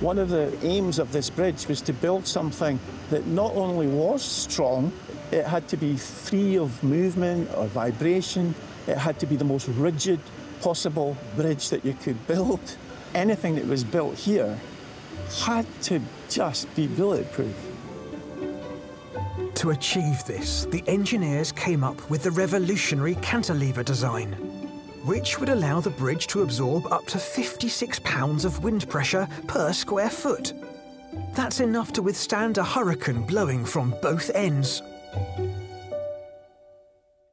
One of the aims of this bridge was to build something that not only was strong, it had to be free of movement or vibration. It had to be the most rigid possible bridge that you could build. Anything that was built here had to just be bulletproof. To achieve this, the engineers came up with the revolutionary cantilever design, which would allow the bridge to absorb up to 56 pounds of wind pressure per square foot. That's enough to withstand a hurricane blowing from both ends.